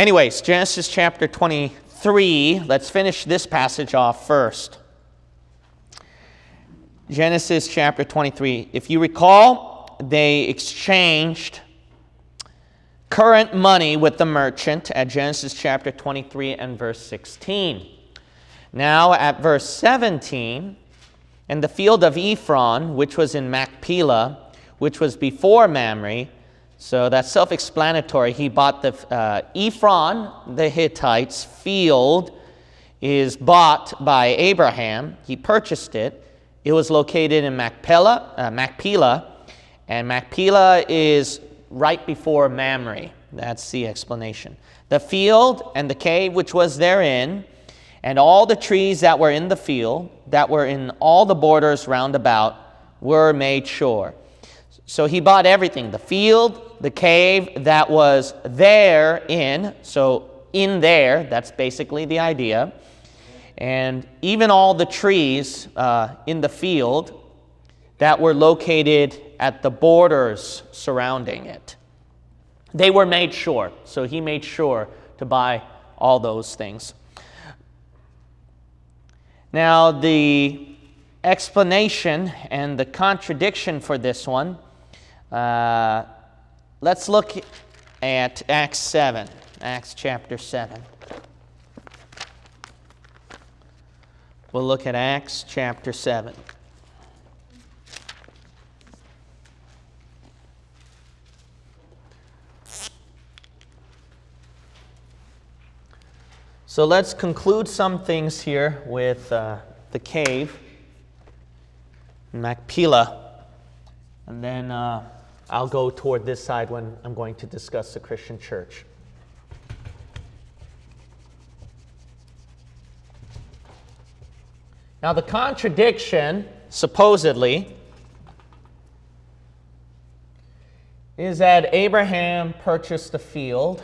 Anyways, Genesis chapter 23. Let's finish this passage off first. Genesis chapter 23. If you recall, they exchanged current money with the merchant at Genesis chapter 23 and verse 16. Now, at verse 17, in the field of Ephron, which was in Machpelah, which was before Mamre, so that's self explanatory. He bought the uh, Ephron, the Hittites, field is bought by Abraham. He purchased it. It was located in Machpelah, uh, Machpelah, and Machpelah is right before Mamre. That's the explanation. The field and the cave which was therein, and all the trees that were in the field, that were in all the borders round about, were made sure. So he bought everything the field, the cave that was there in, so in there, that's basically the idea, and even all the trees uh, in the field that were located at the borders surrounding it. They were made sure. So he made sure to buy all those things. Now, the explanation and the contradiction for this one, uh, let's look at Acts 7, Acts chapter 7. We'll look at Acts chapter 7. So let's conclude some things here with uh, the cave, Machpelah, and then uh, I'll go toward this side when I'm going to discuss the Christian church. Now, the contradiction, supposedly, is that Abraham purchased a field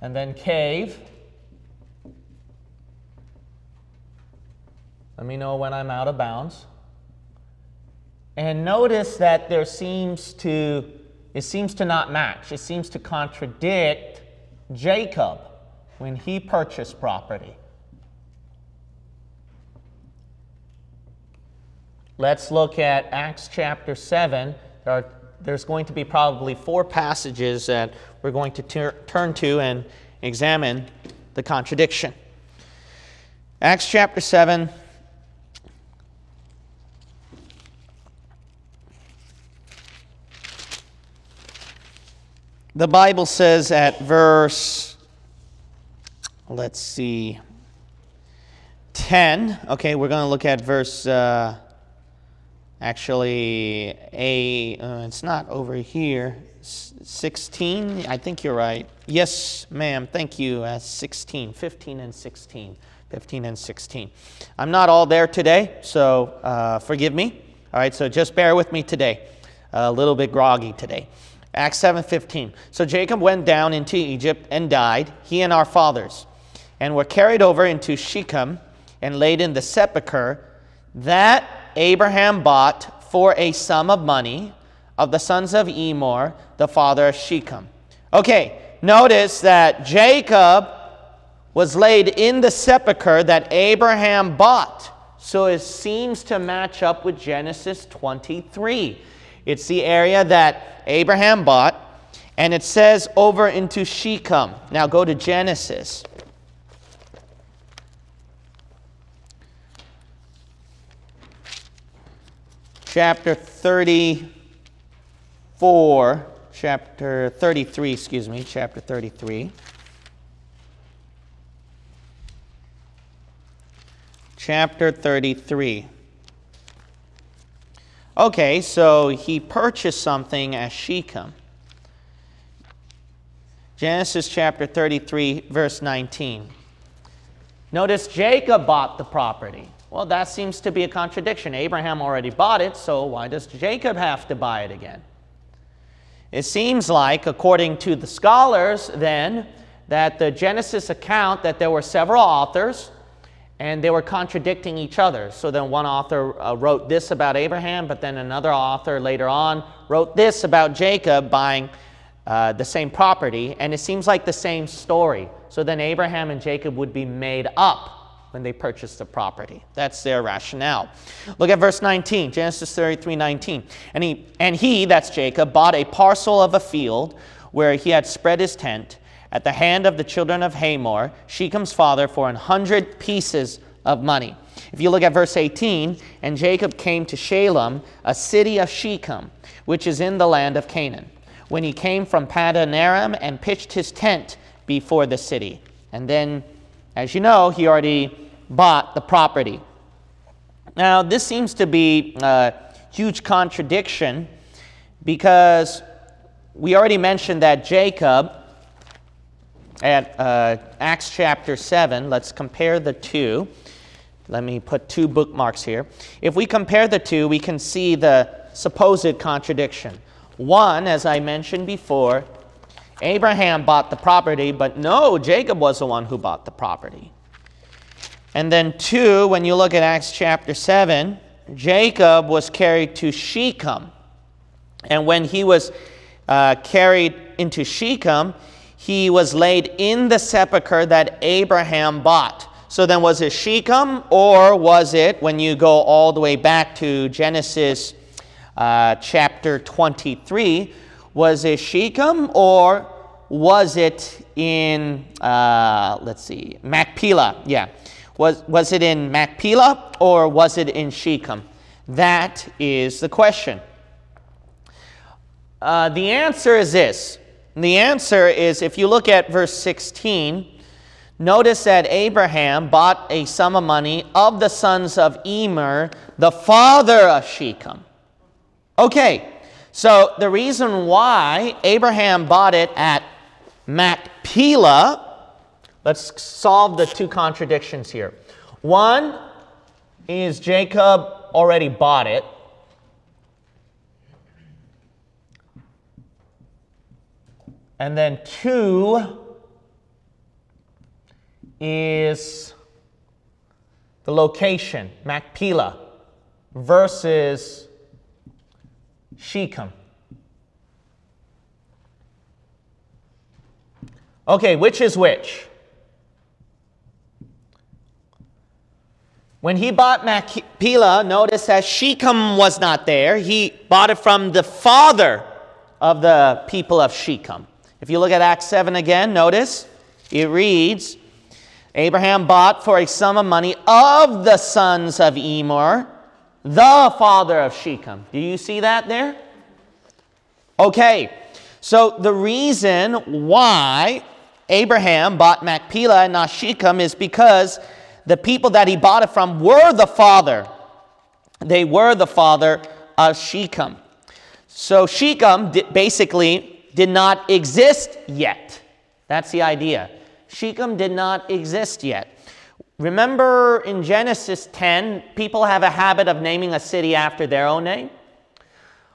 and then cave. Let me know when I'm out of bounds. And notice that there seems to, it seems to not match. It seems to contradict Jacob when he purchased property. Let's look at Acts chapter 7. There are there's going to be probably four passages that we're going to ter- turn to and examine the contradiction. Acts chapter 7. The Bible says at verse, let's see, 10. Okay, we're going to look at verse. Uh, actually a uh, it's not over here 16 i think you're right yes ma'am thank you uh, 16 15 and 16 15 and 16 i'm not all there today so uh, forgive me all right so just bear with me today a little bit groggy today acts 7.15 so jacob went down into egypt and died he and our fathers and were carried over into shechem and laid in the sepulchre that Abraham bought for a sum of money of the sons of Emmor, the father of Shechem. Okay, notice that Jacob was laid in the sepulchre that Abraham bought. So it seems to match up with Genesis 23. It's the area that Abraham bought, and it says over into Shechem. Now go to Genesis. chapter 34, chapter 33, excuse me, chapter 33. Chapter 33. Okay, so he purchased something as Shechem. Genesis chapter 33, verse 19. Notice Jacob bought the property. Well, that seems to be a contradiction. Abraham already bought it, so why does Jacob have to buy it again? It seems like, according to the scholars, then, that the Genesis account that there were several authors, and they were contradicting each other. So then one author uh, wrote this about Abraham, but then another author later on wrote this about Jacob buying uh, the same property, and it seems like the same story. So then Abraham and Jacob would be made up when they purchased the property. That's their rationale. Look at verse 19, Genesis 33 19. And he, and he, that's Jacob, bought a parcel of a field where he had spread his tent at the hand of the children of Hamor, Shechem's father, for an hundred pieces of money. If you look at verse 18, and Jacob came to Shalem, a city of Shechem, which is in the land of Canaan, when he came from Padanaram and pitched his tent before the city. And then, as you know, he already bought the property. Now, this seems to be a huge contradiction because we already mentioned that Jacob at uh, Acts chapter 7, let's compare the two. Let me put two bookmarks here. If we compare the two, we can see the supposed contradiction. One, as I mentioned before, Abraham bought the property, but no, Jacob was the one who bought the property. And then, two, when you look at Acts chapter 7, Jacob was carried to Shechem. And when he was uh, carried into Shechem, he was laid in the sepulchre that Abraham bought. So then, was it Shechem, or was it, when you go all the way back to Genesis uh, chapter 23, was it Shechem, or was it in, uh, let's see, Machpelah? Yeah. Was, was it in Machpelah, or was it in Shechem? That is the question. Uh, the answer is this. The answer is if you look at verse 16, notice that Abraham bought a sum of money of the sons of Emmor, the father of Shechem. Okay, so the reason why Abraham bought it at Machpelah, let's solve the two contradictions here. One is Jacob already bought it. And then two is the location, Machpelah, versus Shechem. Okay, which is which? When he bought Machpelah, notice that Shechem was not there. He bought it from the father of the people of Shechem. If you look at Acts 7 again, notice it reads Abraham bought for a sum of money of the sons of Emmor, the father of Shechem. Do you see that there? Okay, so the reason why Abraham bought Machpelah and not Shechem is because the people that he bought it from were the father. They were the father of Shechem. So Shechem basically did not exist yet. That's the idea. Shechem did not exist yet. Remember in Genesis 10, people have a habit of naming a city after their own name?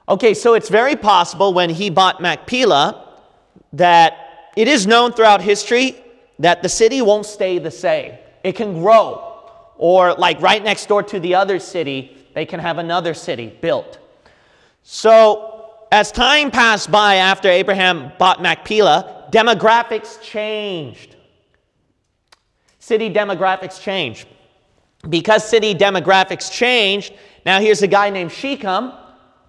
Okay, so it's very possible when he bought Machpelah that it is known throughout history that the city won't stay the same. It can grow. Or, like right next door to the other city, they can have another city built. So, as time passed by after Abraham bought Machpelah, demographics changed. City demographics changed. Because city demographics changed, now here's a guy named Shechem,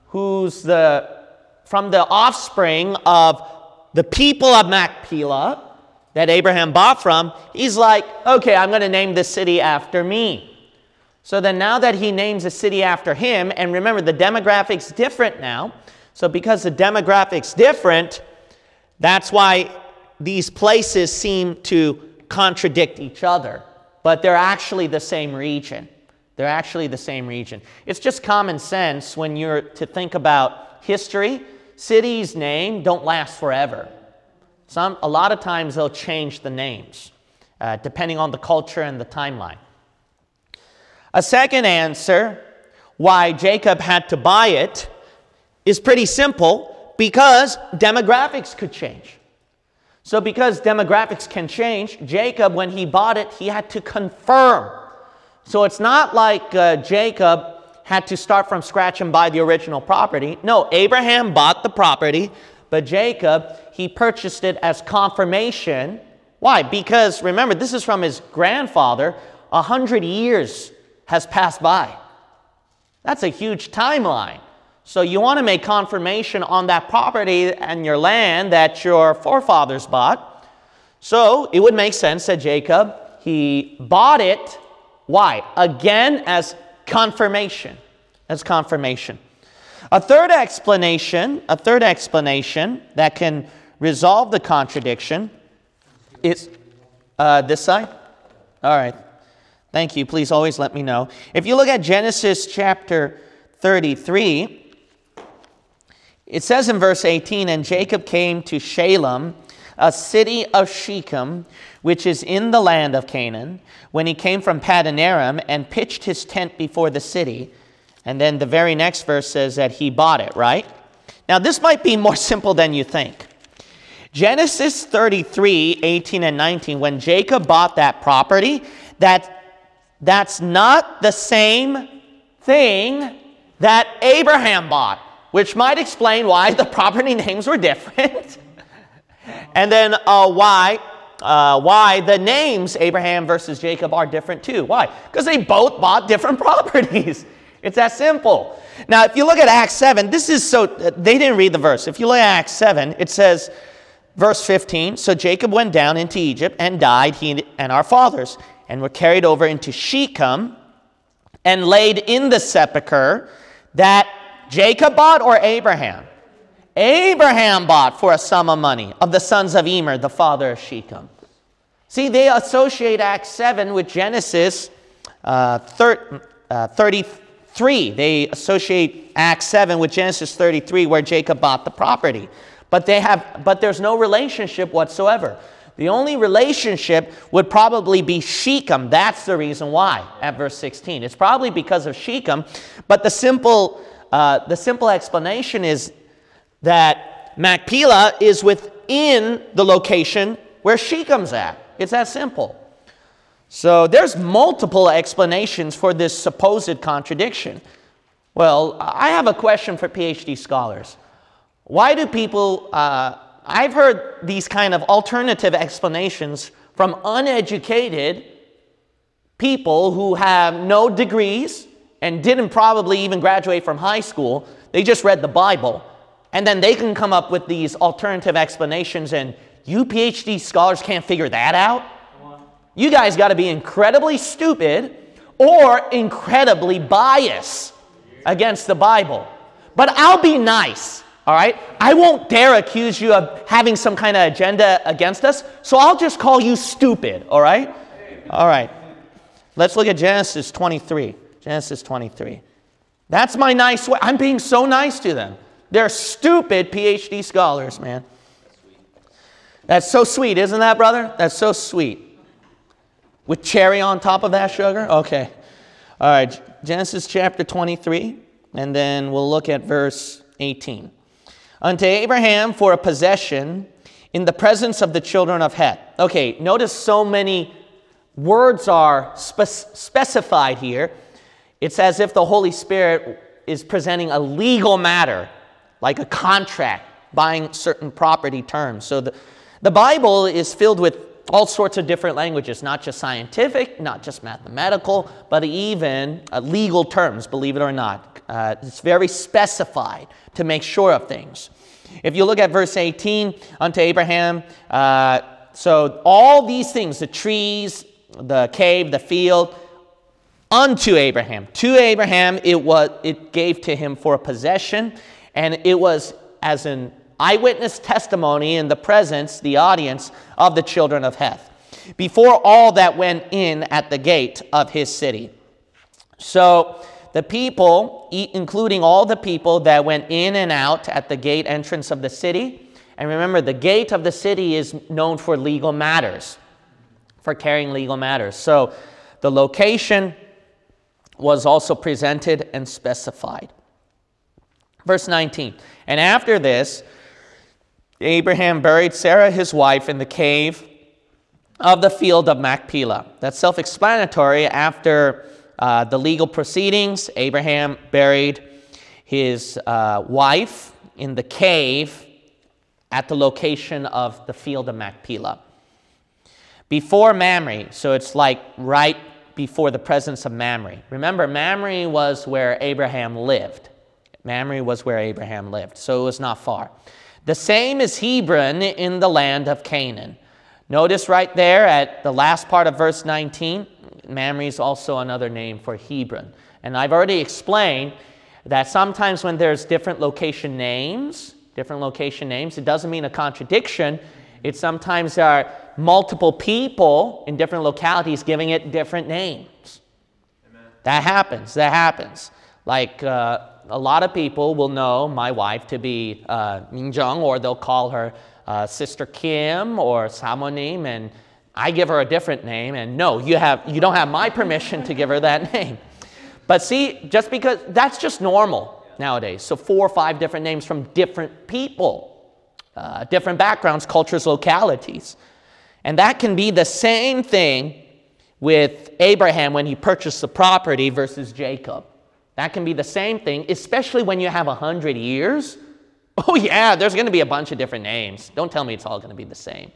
who's the, from the offspring of the people of Machpelah that Abraham bought from. He's like, okay, I'm going to name this city after me. So then now that he names a city after him, and remember the demographics different now, so, because the demographics different, that's why these places seem to contradict each other, but they're actually the same region. They're actually the same region. It's just common sense when you're to think about history. Cities' name don't last forever. Some, a lot of times they'll change the names uh, depending on the culture and the timeline. A second answer why Jacob had to buy it is pretty simple because demographics could change. So, because demographics can change, Jacob, when he bought it, he had to confirm So it's not like uh, Jacob had to start from scratch and buy the original property. No, Abraham bought the property, but Jacob, he purchased it as confirmation. Why? Because remember, this is from his grandfather. A hundred years has passed by. That's a huge timeline. So you want to make confirmation on that property and your land that your forefathers bought. So it would make sense that Jacob, he bought it. Why? Again, as confirmation. As confirmation. A third explanation, a third explanation that can resolve the contradiction is uh, this side? All right. Thank you. Please always let me know. If you look at Genesis chapter 33, it says in verse 18, And Jacob came to Shalem, a city of Shechem, which is in the land of Canaan, when he came from Padanaram and pitched his tent before the city. And then the very next verse says that he bought it, right? Now, this might be more simple than you think. Genesis 33, 18 and 19, when Jacob bought that property, that, that's not the same thing that Abraham bought which might explain why the property names were different. and then uh, why, uh, why the names Abraham versus Jacob are different too. Why? Because they both bought different properties. It's that simple. Now, if you look at Acts 7, this is so, uh, they didn't read the verse. If you look at Acts 7, it says, verse 15, So Jacob went down into Egypt and died, he and our fathers, and were carried over into Shechem and laid in the sepulchre that Jacob bought or Abraham? Abraham bought for a sum of money of the sons of Emmor, the father of Shechem. See, they associate Acts 7 with Genesis uh, thir- uh, 33. They associate Acts 7 with Genesis 33, where Jacob bought the property. But, they have, but there's no relationship whatsoever. The only relationship would probably be Shechem. That's the reason why at verse 16. It's probably because of Shechem, but the simple uh, the simple explanation is that Machpelah is within the location where Shechem's at. It's that simple. So there's multiple explanations for this supposed contradiction. Well, I have a question for PhD scholars. Why do people, uh, I've heard these kind of alternative explanations from uneducated people who have no degrees, and didn't probably even graduate from high school, they just read the Bible. And then they can come up with these alternative explanations, and you PhD scholars can't figure that out? You guys got to be incredibly stupid or incredibly biased against the Bible. But I'll be nice, all right? I won't dare accuse you of having some kind of agenda against us, so I'll just call you stupid, all right? All right. Let's look at Genesis 23. Genesis 23. That's my nice way. I'm being so nice to them. They're stupid PhD scholars, man. That's so sweet, isn't that, brother? That's so sweet. With cherry on top of that sugar? Okay. All right, Genesis chapter 23, and then we'll look at verse 18. Unto Abraham for a possession in the presence of the children of Heth. Okay, notice so many words are spe- specified here. It's as if the Holy Spirit is presenting a legal matter, like a contract, buying certain property terms. So the, the Bible is filled with all sorts of different languages, not just scientific, not just mathematical, but even uh, legal terms, believe it or not. Uh, it's very specified to make sure of things. If you look at verse 18, unto Abraham, uh, so all these things, the trees, the cave, the field, unto Abraham. To Abraham, it, was, it gave to him for a possession, and it was as an eyewitness testimony in the presence, the audience of the children of Heth, before all that went in at the gate of his city. So the people, including all the people that went in and out at the gate entrance of the city, and remember, the gate of the city is known for legal matters, for carrying legal matters. So the location, was also presented and specified. Verse 19 And after this, Abraham buried Sarah, his wife, in the cave of the field of Machpelah. That's self explanatory. After uh, the legal proceedings, Abraham buried his uh, wife in the cave at the location of the field of Machpelah. Before Mamre, so it's like right before the presence of Mamre. Remember, Mamre was where Abraham lived. Mamre was where Abraham lived, so it was not far. The same is Hebron in the land of Canaan. Notice right there at the last part of verse 19, Mamre is also another name for Hebron. And I've already explained that sometimes when there's different location names, different location names, it doesn't mean a contradiction. It sometimes there are multiple people in different localities giving it different names. Amen. That happens. That happens. Like uh, a lot of people will know my wife to be uh, Minjung, or they'll call her uh, Sister Kim or Samonim, and I give her a different name. And no, you have you don't have my permission to give her that name. But see, just because that's just normal nowadays. So four or five different names from different people, uh, different backgrounds, cultures, localities. And that can be the same thing with Abraham when he purchased the property versus Jacob. That can be the same thing, especially when you have a hundred years. Oh, yeah, there's going to be a bunch of different names. Don't tell me it's all going to be the same.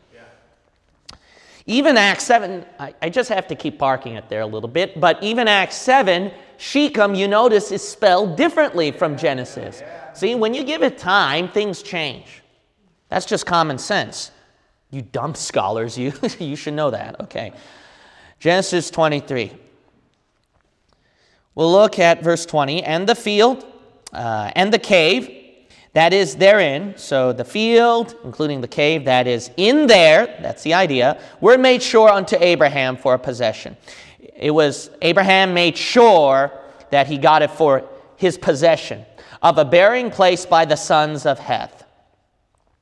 Even Acts 7, I, I, just have to keep parking it there a little bit, but even Acts 7, Shechem, you notice, is spelled differently from Genesis. See, when you give it time, things change. That's just common sense. You dumb scholars, you, you should know that. Okay. Genesis 23. We'll look at verse 20. And the field uh, and the cave that is therein, so the field, including the cave, that is in there, that's the idea, were made sure unto Abraham for a possession. It was Abraham made sure that he got it for his possession of a burying place by the sons of Heth.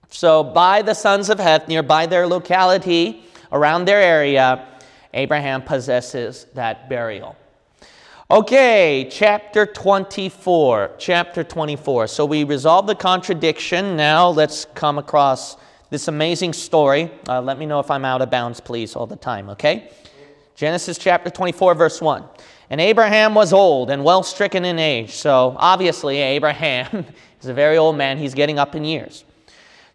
So, by the sons of Heth, nearby their locality, around their area, Abraham possesses that burial. Okay, chapter 24. Chapter 24. So we resolve the contradiction. Now let's come across this amazing story. Uh, let me know if I'm out of bounds, please, all the time, okay? Genesis chapter 24, verse 1. And Abraham was old and well stricken in age. So obviously, Abraham is a very old man. He's getting up in years.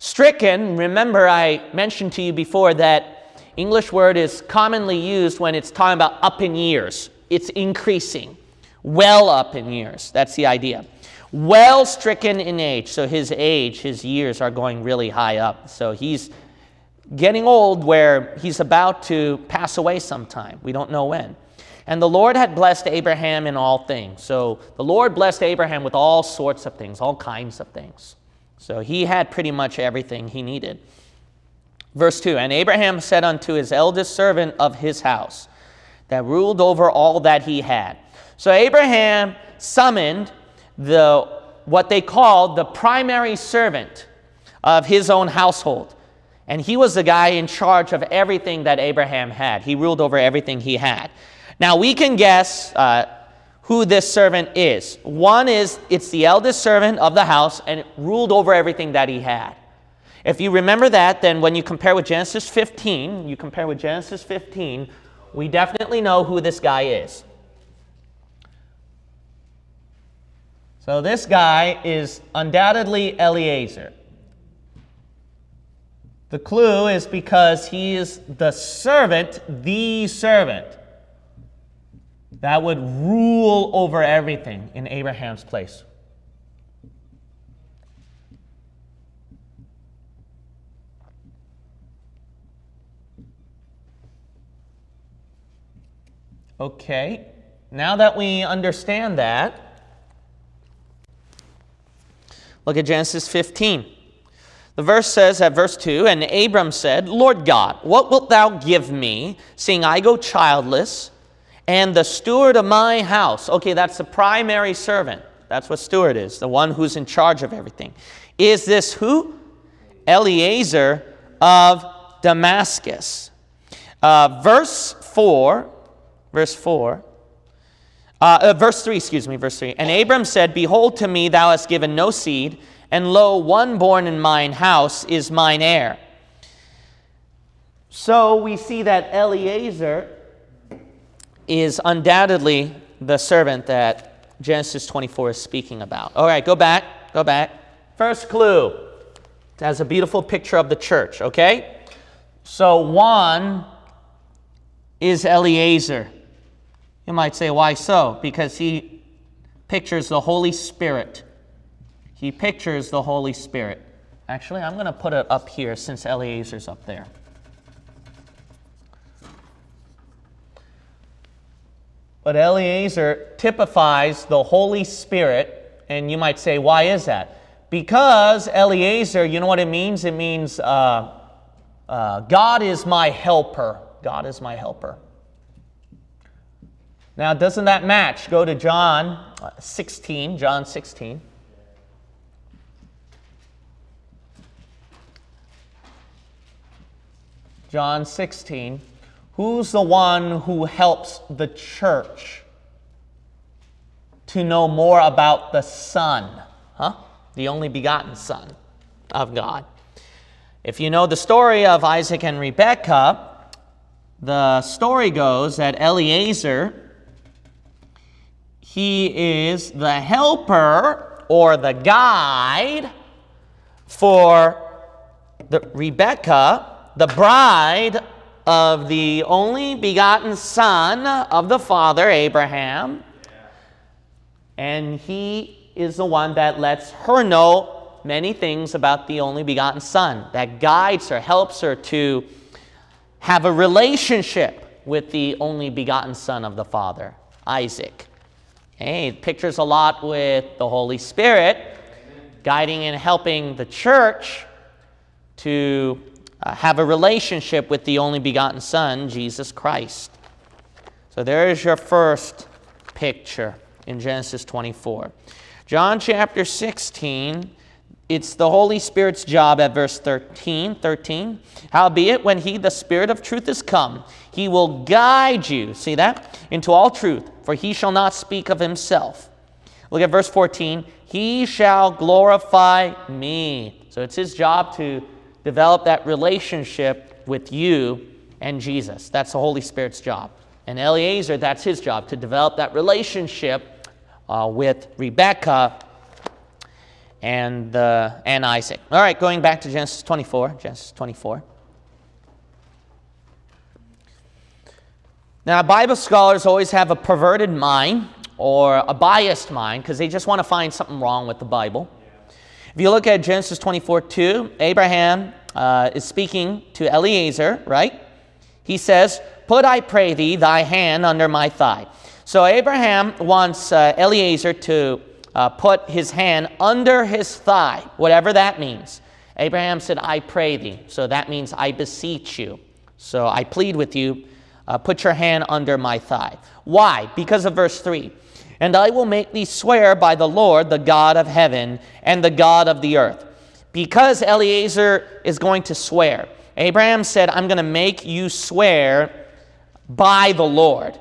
Stricken, remember I mentioned to you before that English word is commonly used when it's talking about up in years it's increasing, well up in years. That's the idea. Well stricken in age. So his age, his years are going really high up. So he's getting old where he's about to pass away sometime. We don't know when. And the Lord had blessed Abraham in all things. So the Lord blessed Abraham with all sorts of things, all kinds of things. So he had pretty much everything he needed. Verse 2 And Abraham said unto his eldest servant of his house, that ruled over all that he had. So Abraham summoned the what they called the primary servant of his own household. And he was the guy in charge of everything that Abraham had. He ruled over everything he had. Now we can guess uh, who this servant is. One is it's the eldest servant of the house and ruled over everything that he had. If you remember that, then when you compare with Genesis 15, you compare with Genesis 15, we definitely know who this guy is. So this guy is undoubtedly Eliezer. The clue is because he is the servant, the servant, that would rule over everything in Abraham's place. Okay, now that we understand that, look at Genesis 15. The verse says at verse 2 And Abram said, Lord God, what wilt thou give me, seeing I go childless, and the steward of my house? Okay, that's the primary servant. That's what steward is, the one who's in charge of everything. Is this who? Eliezer of Damascus. Uh, verse 4 verse 4. Uh, uh, verse 3, excuse me, verse 3. And Abram said, Behold, to me thou hast given no seed, and lo, one born in mine house is mine heir. So we see that Eliezer is undoubtedly the servant that Genesis 24 is speaking about. All right, go back, go back. First clue. It has a beautiful picture of the church, okay? So one is Eliezer. You might say, why so? Because he pictures the Holy Spirit. He pictures the Holy Spirit. Actually, I'm going to put it up here since Eliezer's up there. But Eliezer typifies the Holy Spirit, and you might say, why is that? Because Eliezer, you know what it means? It means uh, uh, God is my helper. God is my helper. Now, doesn't that match? Go to John 16, John 16. John 16. Who's the one who helps the church to know more about the Son? Huh? The only begotten Son of God. If you know the story of Isaac and Rebekah, the story goes that Eliezer, he is the helper or the guide for the Rebekah, the bride of the only begotten son of the father, Abraham. And he is the one that lets her know many things about the only begotten son, that guides her, helps her to have a relationship with the only begotten son of the father, Isaac. Hey, pictures a lot with the Holy Spirit guiding and helping the church to uh, have a relationship with the only begotten Son, Jesus Christ. So there is your first picture in Genesis 24. John chapter 16, it's the Holy Spirit's job at verse 13. 13. Howbeit, when he, the Spirit of truth, is come, he will guide you, see that? Into all truth, for he shall not speak of himself. Look at verse 14. He shall glorify me. So it's his job to develop that relationship with you and Jesus. That's the Holy Spirit's job. And Eliezer, that's his job, to develop that relationship uh, with Rebekah and, uh, and Isaac. All right, going back to Genesis 24. Genesis 24. Now, Bible scholars always have a perverted mind or a biased mind because they just want to find something wrong with the Bible. If you look at Genesis 24 2, Abraham uh, is speaking to Eliezer, right? He says, Put, I pray thee, thy hand under my thigh. So Abraham wants uh, Eliezer to uh, put his hand under his thigh, whatever that means. Abraham said, I pray thee. So that means I beseech you. So I plead with you, uh, put your hand under my thigh. Why? Because of verse 3. And I will make thee swear by the Lord, the God of heaven, and the God of the earth. Because Eliezer is going to swear, Abraham said, I'm going to make you swear by the Lord.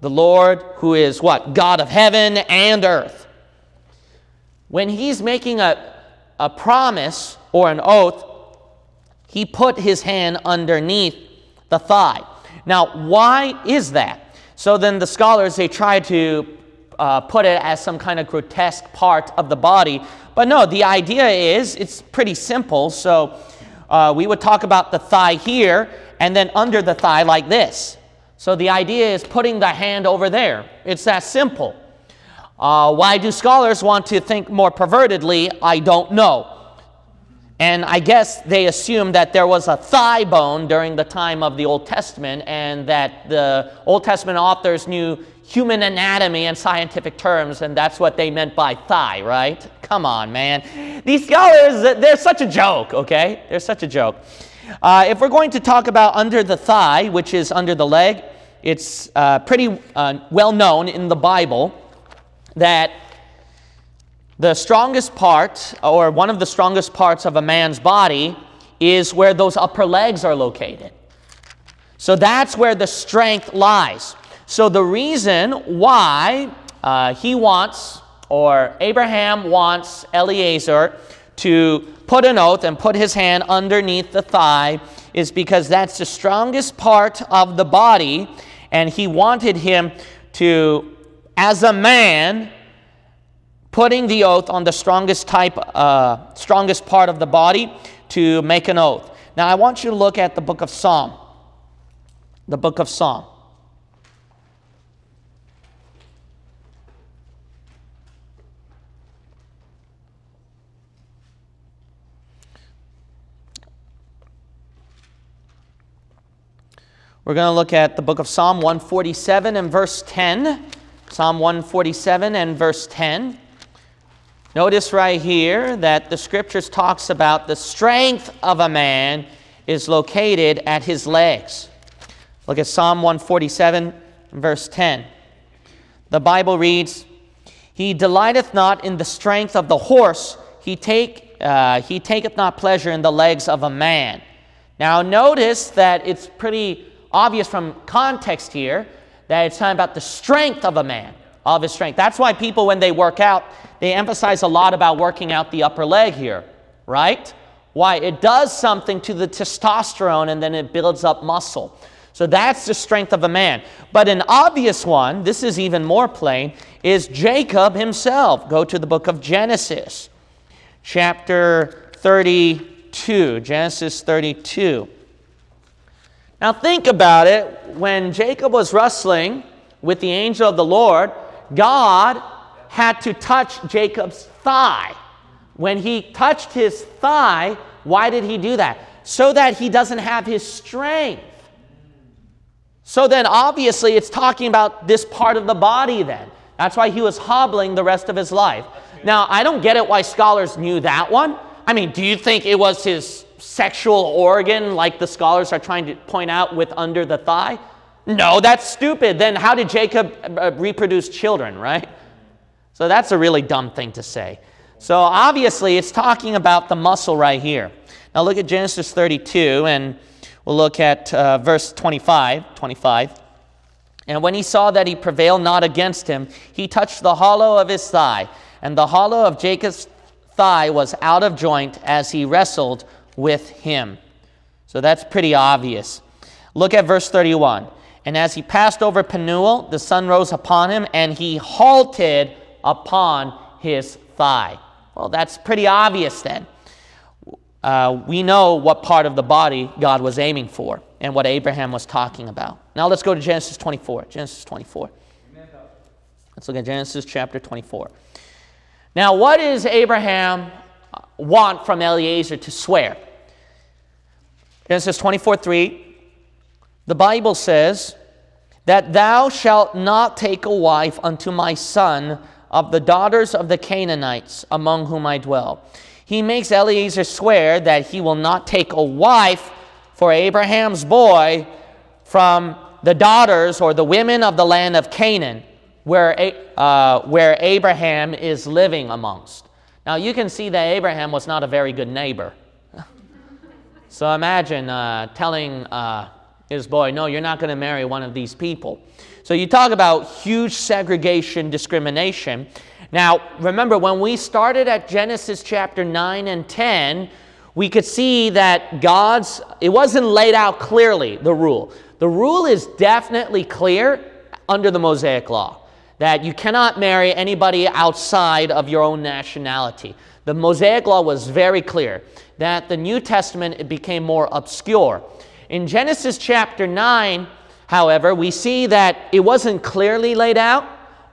The Lord who is what? God of heaven and earth. When he's making a, a promise or an oath, he put his hand underneath the thigh. Now, why is that? So then the scholars, they try to uh, put it as some kind of grotesque part of the body. But no, the idea is it's pretty simple. So uh, we would talk about the thigh here and then under the thigh like this. So the idea is putting the hand over there. It's that simple. Uh, why do scholars want to think more pervertedly? I don't know. And I guess they assume that there was a thigh bone during the time of the Old Testament and that the Old Testament authors knew human anatomy and scientific terms, and that's what they meant by thigh, right? Come on, man. These scholars, they're such a joke, okay? They're such a joke. Uh, if we're going to talk about under the thigh, which is under the leg, it's uh, pretty uh, well known in the Bible that the strongest part, or one of the strongest parts of a man's body, is where those upper legs are located. So that's where the strength lies. So the reason why uh, he wants, or Abraham wants Eliezer to put an oath and put his hand underneath the thigh is because that's the strongest part of the body, and he wanted him to as a man putting the oath on the strongest type, uh, strongest part of the body to make an oath. Now I want you to look at the book of Psalm. The book of Psalm. We're going to look at the book of Psalm 147 and verse 10. Psalm 147 and verse 10. Notice right here that the scriptures talks about the strength of a man is located at his legs. Look at Psalm 147 verse 10. The Bible reads, He delighteth not in the strength of the horse, he, take, uh, he taketh not pleasure in the legs of a man. Now notice that it's pretty obvious from context here that it's talking about the strength of a man, of his strength. That's why people, when they work out, they emphasize a lot about working out the upper leg here, right? Why? It does something to the testosterone and then it builds up muscle. So that's the strength of a man. But an obvious one, this is even more plain, is Jacob himself. Go to the book of Genesis, chapter 32. Genesis 32. Now think about it. When Jacob was wrestling with the angel of the Lord, God had to touch Jacob's thigh. When he touched his thigh, why did he do that? So that he doesn't have his strength. So then, obviously, it's talking about this part of the body then. That's why he was hobbling the rest of his life. Now, I don't get it why scholars knew that one. I mean, do you think it was his sexual organ, like the scholars are trying to point out, with under the thigh? No, that's stupid. Then how did Jacob uh, reproduce children, right? So that's a really dumb thing to say. So obviously, it's talking about the muscle right here. Now look at Genesis 32, and we'll look at uh, verse 25. 25. And when he saw that he prevailed not against him, he touched the hollow of his thigh, and the hollow of Jacob's thigh was out of joint as he wrestled with him. So that's pretty obvious. Look at verse 31. And as he passed over Penuel, the sun rose upon him, and he halted upon his thigh. Well, that's pretty obvious then. Uh, we know what part of the body God was aiming for and what Abraham was talking about. Now let's go to Genesis 24. Genesis 24. Let's look at Genesis chapter 24. Now, what is Abraham want from Eliezer to swear? Genesis 24 3, the Bible says, That thou shalt not take a wife unto my son of the daughters of the Canaanites among whom I dwell. He makes Eliezer swear that he will not take a wife for Abraham's boy from the daughters or the women of the land of Canaan, where, uh, where Abraham is living amongst. Now you can see that Abraham was not a very good neighbor. So imagine uh, telling uh, his boy, no, you're not going to marry one of these people. So you talk about huge segregation, discrimination. Now, remember, when we started at Genesis chapter 9 and 10, we could see that God's, it wasn't laid out clearly, the rule. The rule is definitely clear under the Mosaic law that you cannot marry anybody outside of your own nationality. The Mosaic law was very clear that the New Testament it became more obscure. In Genesis chapter 9, however, we see that it wasn't clearly laid out,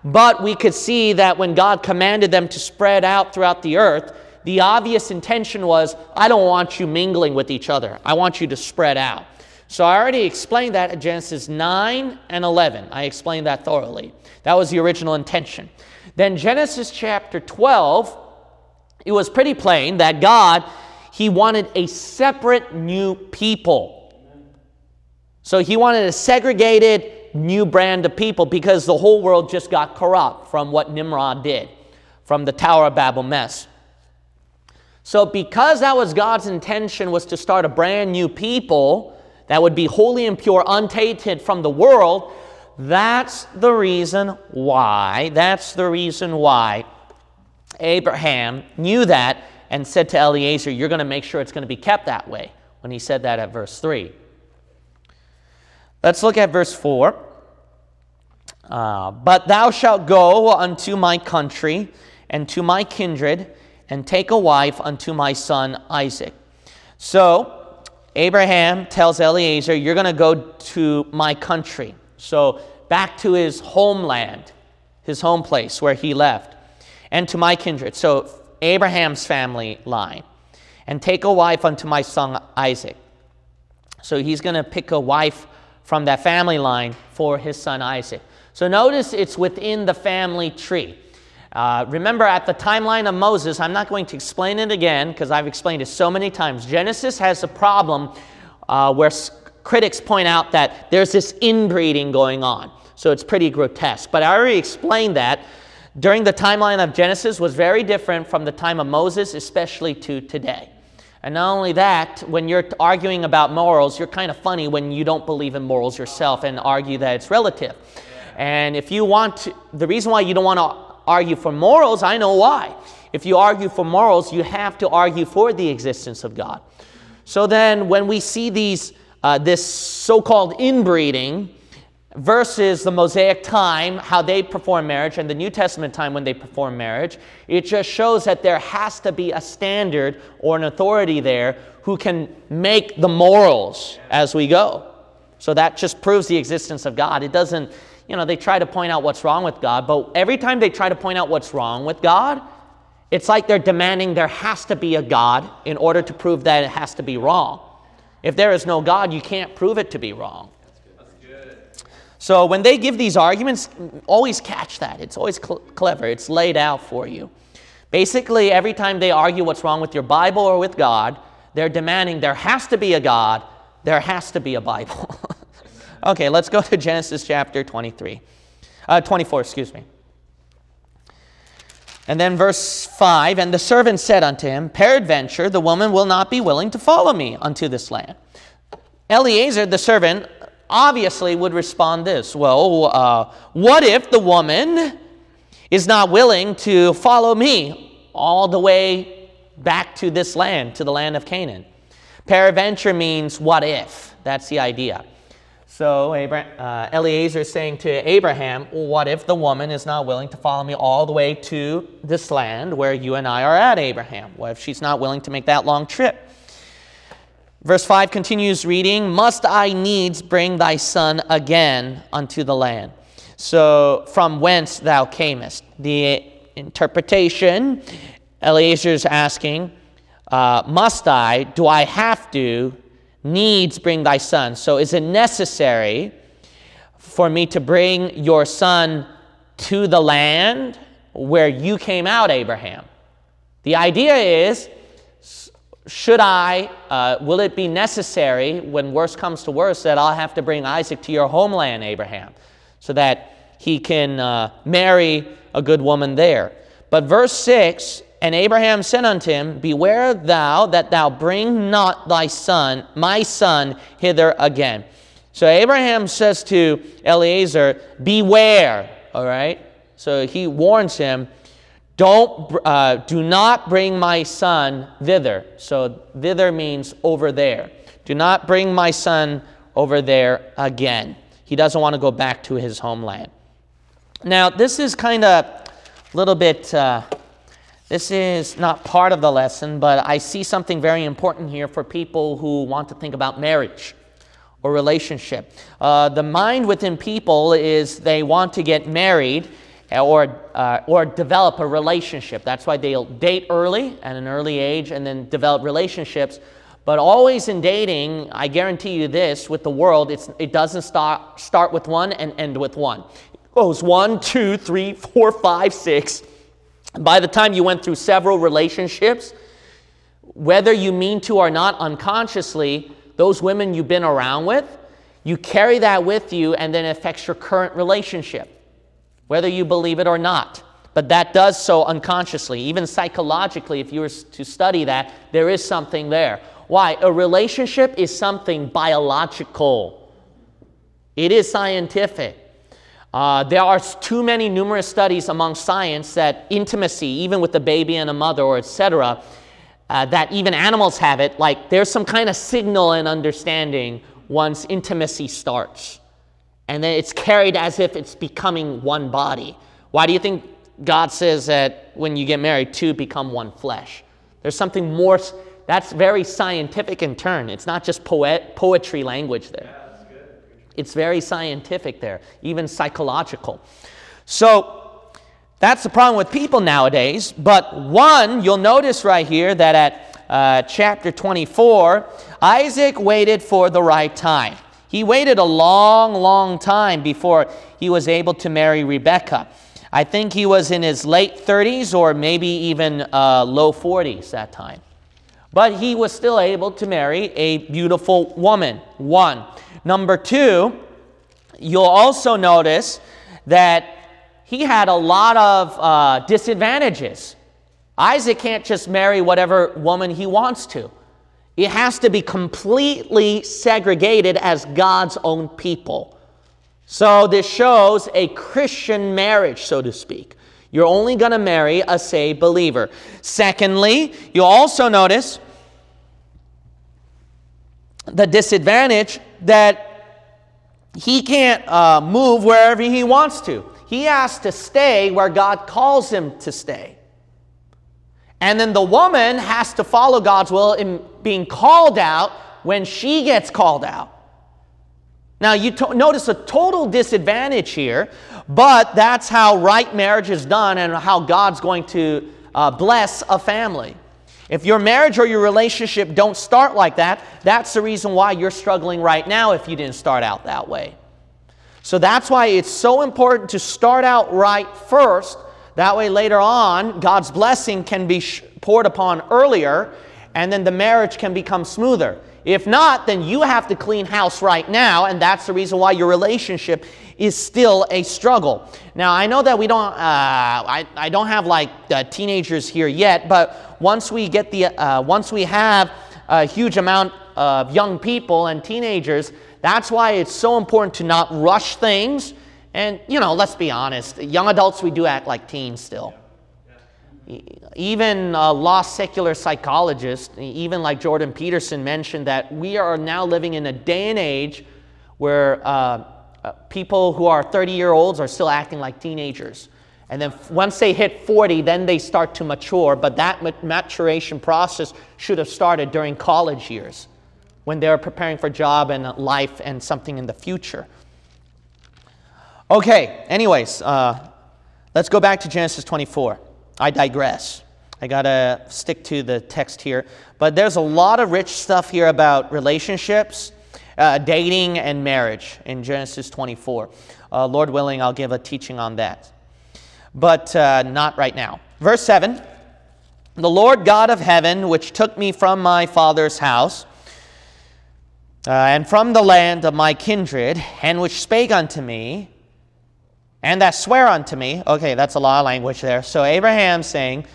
but we could see that when God commanded them to spread out throughout the earth, the obvious intention was, I don't want you mingling with each other. I want you to spread out. So I already explained that at Genesis 9 and 11. I explained that thoroughly. That was the original intention. Then Genesis chapter 12, it was pretty plain that God he wanted a separate new people. So he wanted a segregated new brand of people because the whole world just got corrupt from what Nimrod did, from the Tower of Babel mess. So because that was God's intention was to start a brand new people that would be holy and pure, untainted from the world, that's the reason why, that's the reason why Abraham knew that and said to Eliezer, You're going to make sure it's going to be kept that way, when he said that at verse 3. Let's look at verse 4. Uh, but thou shalt go unto my country and to my kindred and take a wife unto my son Isaac. So Abraham tells Eliezer, You're going to go to my country. So back to his homeland, his home place where he left, and to my kindred. So Abraham's family line. And take a wife unto my son Isaac. So he's going to pick a wife from that family line for his son Isaac. So notice it's within the family tree. Uh, remember, at the timeline of Moses, I'm not going to explain it again because I've explained it so many times. Genesis has a problem uh, where critics point out that there's this inbreeding going on. So it's pretty grotesque. But I already explained that during the timeline of Genesis was very different from the time of Moses, especially to today. And not only that, when you're arguing about morals, you're kind of funny when you don't believe in morals yourself and argue that it's relative. And if you want to, the reason why you don't want to argue for morals, I know why. If you argue for morals, you have to argue for the existence of God. So then, when we see these, uh, this so called inbreeding versus the Mosaic time, how they perform marriage, and the New Testament time when they perform marriage, it just shows that there has to be a standard or an authority there who can make the morals as we go. So that just proves the existence of God. It doesn't you know, they try to point out what's wrong with God, but every time they try to point out what's wrong with God, it's like they're demanding there has to be a God in order to prove that it has to be wrong. If there is no God, you can't prove it to be wrong. So when they give these arguments, always catch that. It's always cl- clever. It's laid out for you. Basically, every time they argue what's wrong with your Bible or with God, they're demanding there has to be a God, there has to be a Bible. Okay, let's go to Genesis chapter 23. Uh, 24, excuse me. And then verse 5 And the servant said unto him, Peradventure the woman will not be willing to follow me unto this land. Eliezer, the servant, obviously would respond this Well, uh, what if the woman is not willing to follow me all the way back to this land, to the land of Canaan? Peradventure means what if. That's the idea. So Abraham, uh, Eliezer is saying to Abraham, What if the woman is not willing to follow me all the way to this land where you and I are at, Abraham? What if she's not willing to make that long trip? Verse 5 continues reading, Must I needs bring thy son again unto the land? So, from whence thou camest. The interpretation, Eliezer is asking, uh, Must I, do I have to needs bring thy son. So is it necessary for me to bring your son to the land where you came out, Abraham? The idea is, should I, uh, will it be necessary when worse comes to worse that I'll have to bring Isaac to your homeland, Abraham, so that he can uh, marry a good woman there? But verse 6 and Abraham said unto him, Beware thou that thou bring not thy son, my son, hither again. So Abraham says to Eliezer, Beware, all right? So he warns him, don't, uh, do not bring my son thither. So thither means over there. Do not bring my son over there again. He doesn't want to go back to his homeland. Now, this is kind of a little bit uh, this is not part of the lesson, but I see something very important here for people who want to think about marriage or relationship. Uh, the mind within people is they want to get married or, uh, or develop a relationship. That's why they'll date early at an early age and then develop relationships. But always in dating, I guarantee you this with the world, it's, it doesn't start, start with one and end with one. It goes one, two, three, four, five, six by the time you went through several relationships, whether you mean to or not unconsciously, those women you've been around with, you carry that with you and then it affects your current relationship, whether you believe it or not. But that does so unconsciously. Even psychologically, if you were to study that, there is something there. Why? A relationship is something biological, it is scientific. Uh, there are too many numerous studies among science that intimacy, even with the baby and a mother, or etc., uh, that even animals have it. Like there's some kind of signal and understanding once intimacy starts. And then it's carried as if it's becoming one body. Why do you think God says that when you get married, two become one flesh? There's something more, that's very scientific in turn. It's not just poet, poetry language there. It's very scientific there, even psychological. So that's the problem with people nowadays. But one, you'll notice right here that at uh, chapter 24, Isaac waited for the right time. He waited a long, long time before he was able to marry Rebekah. I think he was in his late 30s or maybe even uh, low 40s that time. But he was still able to marry a beautiful woman. One. Number two, you'll also notice that he had a lot of uh, disadvantages. Isaac can't just marry whatever woman he wants to. It has to be completely segregated as God's own people. So this shows a Christian marriage, so to speak. You're only going to marry a saved believer. Secondly, you'll also notice the disadvantage that he can't uh, move wherever he wants to. He has to stay where God calls him to stay. And then the woman has to follow God's will in being called out when she gets called out. Now, you to- notice a total disadvantage here, but that's how right marriage is done and how God's going to uh, bless a family. If your marriage or your relationship don't start like that, that's the reason why you're struggling right now if you didn't start out that way. So that's why it's so important to start out right first. That way, later on, God's blessing can be poured upon earlier, and then the marriage can become smoother. If not, then you have to clean house right now, and that's the reason why your relationship is still a struggle. Now, I know that we don't, uh, I, I don't have like uh, teenagers here yet, but once we get the, uh, once we have a huge amount of young people and teenagers, that's why it's so important to not rush things. And, you know, let's be honest, young adults, we do act like teens still. Even uh, lost secular psychologists, even like Jordan Peterson, mentioned that we are now living in a day and age where uh, uh people who are 30 year olds are still acting like teenagers. And then once they hit 40, then they start to mature. But that maturation process should have started during college years when they were preparing for job and life and something in the future. Okay, anyways, uh, let's go back to Genesis 24. I digress. I got to stick to the text here. But there's a lot of rich stuff here about relationships, uh, dating, and marriage in Genesis 24. Uh, Lord willing, I'll give a teaching on that but uh, not right now. Verse 7 The Lord God of heaven, which took me from my father's house, uh, and from the land of my kindred, and which spake unto me, and that swear unto me. Okay, that's a lot of language there. So Abraham saying,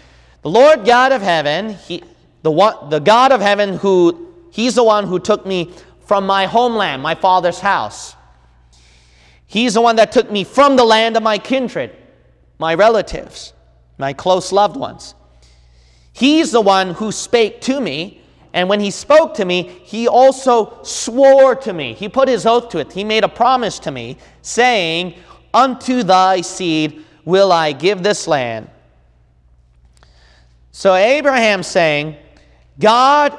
The Lord God of heaven, he, the, one, the God of heaven who, he's the one who took me from my homeland, my father's house. He's the one that took me from the land of my kindred my relatives, my close loved ones. He's the one who spake to me, and when he spoke to me, he also swore to me. He put his oath to it. He made a promise to me, saying, Unto thy seed will I give this land. So Abraham saying, God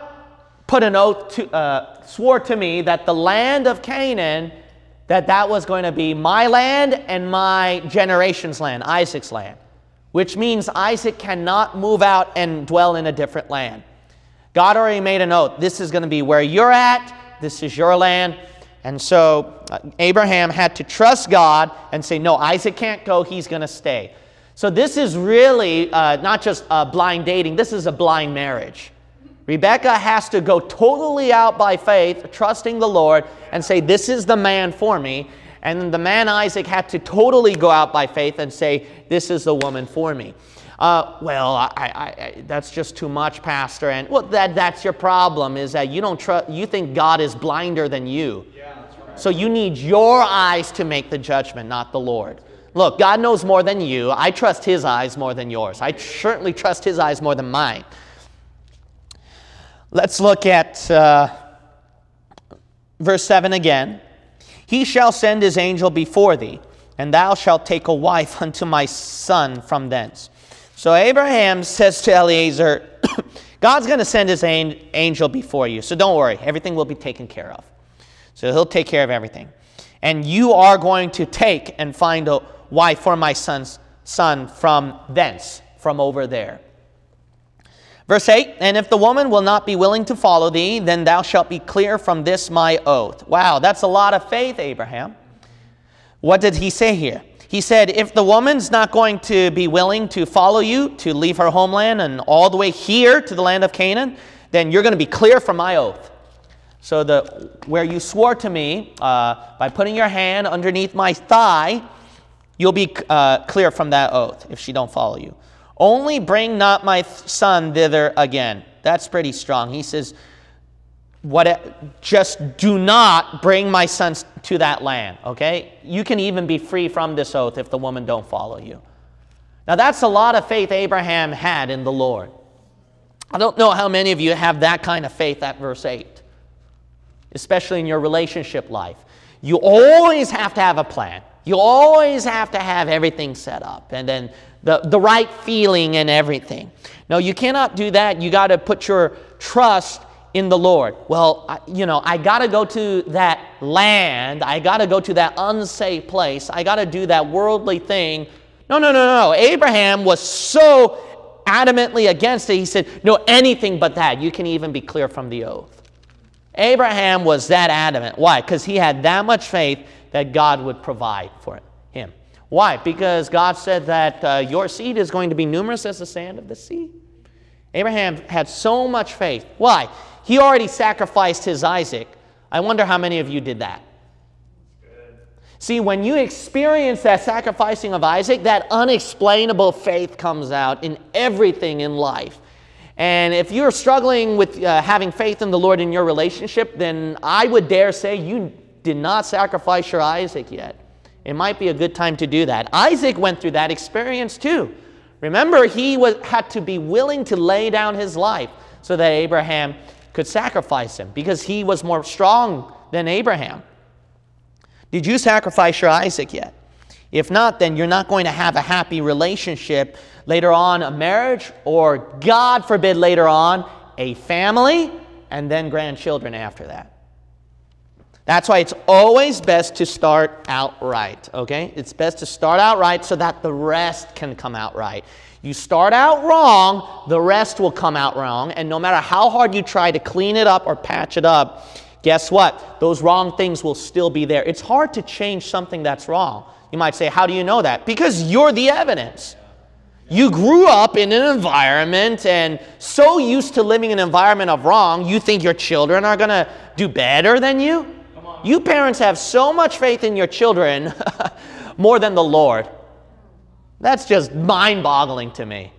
put an oath to, uh, swore to me that the land of Canaan that that was going to be my land and my generation's land, Isaac's land, which means Isaac cannot move out and dwell in a different land. God already made an oath. This is going to be where you're at, this is your land. And so uh, Abraham had to trust God and say, No, Isaac can't go, he's going to stay. So this is really uh, not just uh, blind dating, this is a blind marriage. Rebekah has to go totally out by faith, trusting the Lord, and say, This is the man for me. And the man Isaac had to totally go out by faith and say, This is the woman for me. Uh, well, I, I, I, that's just too much, Pastor. And well, that, that's your problem is that you don't trust. You think God is blinder than you. Yeah, right. So you need your eyes to make the judgment, not the Lord. Look, God knows more than you. I trust His eyes more than yours. I certainly trust His eyes more than mine. Let's look at uh, verse 7 again. he shall send his angel before thee, and thou shalt take a wife unto my son from thence. So Abraham says to Eliezer, God's going to send his angel before you, so don't worry, everything will be taken care of. So he'll take care of everything. And you are going to take and find a wife for my son's son from thence, from over there. Verse 8, and if the woman will not be willing to follow thee, then thou shalt be clear from this my oath. Wow, that's a lot of faith, Abraham. What did he say here? He said, if the woman's not going to be willing to follow you, to leave her homeland and all the way here to the land of Canaan, then you're going to be clear from my oath. So the where you swore to me uh, by putting your hand underneath my thigh, you'll be uh, clear from that oath if she don't follow you. Only bring not my son thither again. That's pretty strong. He says, what, just do not bring my sons to that land, okay? You can even be free from this oath if the woman don't follow you. Now that's a lot of faith Abraham had in the Lord. I don't know how many of you have that kind of faith at verse 8, especially in your relationship life. You always have to have a plan. You always have to have everything set up and then the, the right feeling and everything. No, you cannot do that. You got to put your trust in the Lord. Well, I, you know, I got to go to that land. I got to go to that unsafe place. I got to do that worldly thing. No, no, no, no. Abraham was so adamantly against it. He said, no, anything but that. You can even be clear from the oath. Abraham was that adamant. Why? Because he had that much faith that God would provide for him. Why? Because God said that uh, your seed is going to be numerous as the sand of the sea. Abraham had so much faith. Why? He already sacrificed his Isaac. I wonder how many of you did that. See, when you experience that sacrificing of Isaac, that unexplainable faith comes out in everything in life. And if you're struggling with uh, having faith in the Lord in your relationship, then I would dare say you did not sacrifice your Isaac yet. It might be a good time to do that. Isaac went through that experience too. Remember, he was, had to be willing to lay down his life so that Abraham could sacrifice him because he was more strong than Abraham. Did you sacrifice your Isaac yet? If not, then you're not going to have a happy relationship later on, a marriage, or God forbid later on, a family, and then grandchildren after that. That's why it's always best to start out right, okay? It's best to start out right so that the rest can come out right. You start out wrong, the rest will come out wrong, and no matter how hard you try to clean it up or patch it up, guess what? Those wrong things will still be there. It's hard to change something that's wrong. You might say, How do you know that? Because you're the evidence. You grew up in an environment and so used to living in an environment of wrong, you think your children are going to do better than you? You parents have so much faith in your children more than the Lord. That's just mind boggling to me.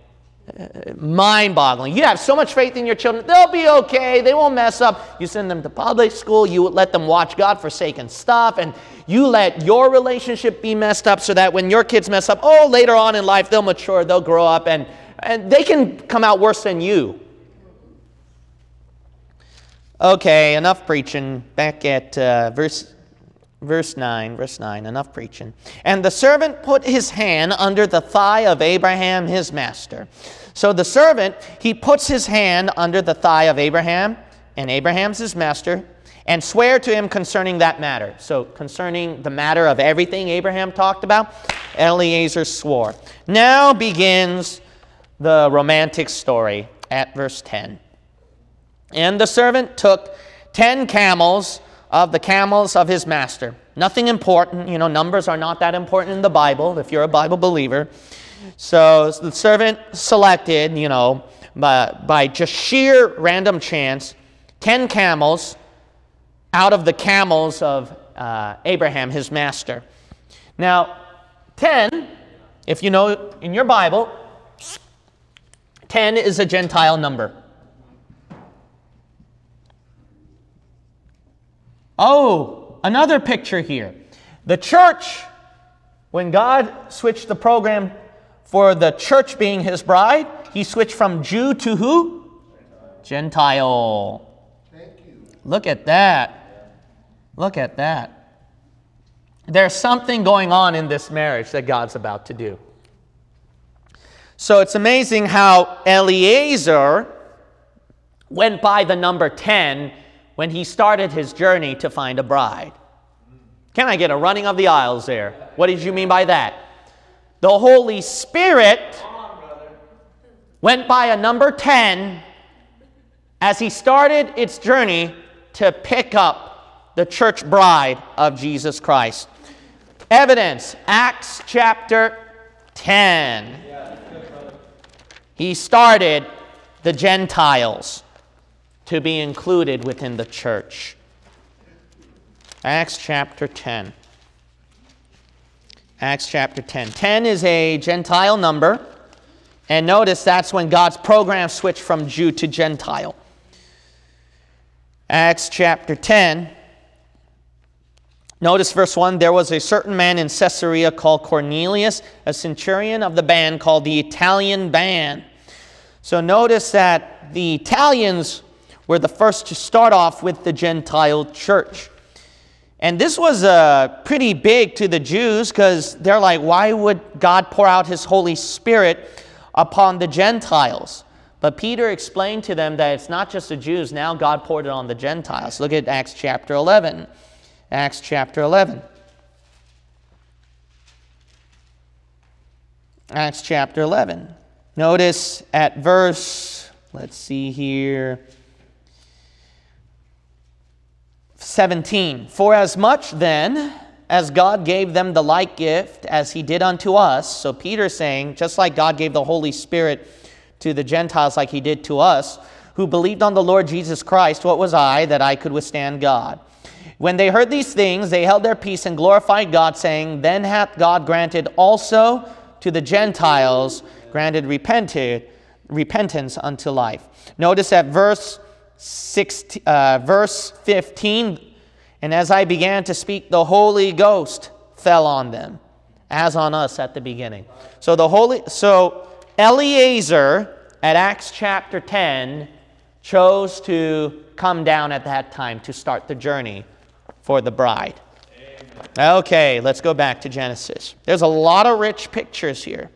Mind boggling. You have so much faith in your children, they'll be okay, they won't mess up. You send them to public school, you let them watch God forsaken stuff, and you let your relationship be messed up so that when your kids mess up, oh, later on in life, they'll mature, they'll grow up, and, and they can come out worse than you. Okay, enough preaching. Back at uh, verse, verse 9, verse 9, enough preaching. And the servant put his hand under the thigh of Abraham his master. So the servant, he puts his hand under the thigh of Abraham, and Abraham's his master, and swear to him concerning that matter. So concerning the matter of everything Abraham talked about, Eliezer swore. Now begins the romantic story at verse 10. And the servant took ten camels of the camels of his master. Nothing important, you know, numbers are not that important in the Bible if you're a Bible believer. So the servant selected, you know, by, by just sheer random chance, 10 camels out of the camels of uh, Abraham, his master. Now, 10, if you know in your Bible, 10 is a Gentile number. Oh, another picture here. The church, when God switched the program for the church being his bride, he switched from Jew to who? Gentile. Thank you. Look at that. Look at that. there's something going on in this marriage that God's about to do. So it's amazing how Eliezer went by the number 10 when he started his journey to find a bride. Can I get a running of the aisles there? What did you mean by that? The Holy Spirit went by a number 10 as he started its journey to pick up the church bride of Jesus Christ. Evidence Acts chapter 10. He started the Gentiles to be included within the church. Acts chapter 10. Acts chapter 10. 10 is a Gentile number. And notice that's when God's program switched from Jew to Gentile. Acts chapter 10. Notice verse 1 there was a certain man in Caesarea called Cornelius, a centurion of the band called the Italian band. So notice that the Italians were the first to start off with the Gentile church. And this was uh, pretty big to the Jews because they're like, why would God pour out his Holy Spirit upon the Gentiles? But Peter explained to them that it's not just the Jews, now God poured it on the Gentiles. Look at Acts chapter 11. Acts chapter 11. Acts chapter 11. Notice at verse, let's see here. 17. For as much then as God gave them the like gift as he did unto us, so Peter saying, just like God gave the Holy Spirit to the Gentiles like he did to us, who believed on the Lord Jesus Christ, what was I that I could withstand God? When they heard these things, they held their peace and glorified God, saying, Then hath God granted also to the Gentiles, granted repented, repentance unto life. Notice that verse 16, uh, verse 15, and as I began to speak, the Holy Ghost fell on them, as on us at the beginning. So the Holy, so Eliezer at Acts chapter 10 chose to come down at that time to start the journey for the bride. Amen. Okay, let's go back to Genesis. There's a lot of rich pictures here.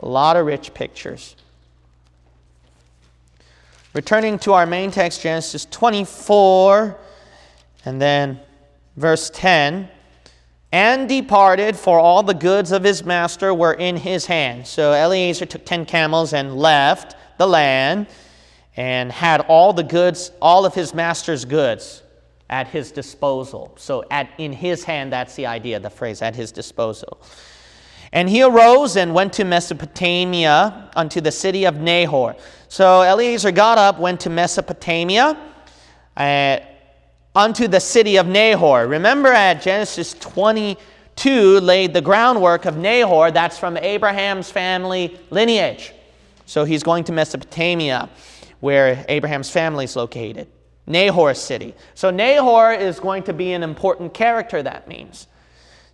A lot of rich pictures. Returning to our main text, Genesis 24, and then verse 10 and departed, for all the goods of his master were in his hand. So Eliezer took ten camels and left the land and had all the goods, all of his master's goods at his disposal. So at, in his hand, that's the idea, the phrase, at his disposal. And he arose and went to Mesopotamia unto the city of Nahor. So Eliezer got up, went to Mesopotamia, uh, unto the city of Nahor. Remember at Genesis 22 laid the groundwork of Nahor. That's from Abraham's family lineage. So he's going to Mesopotamia, where Abraham's family is located. Nahor city. So Nahor is going to be an important character, that means.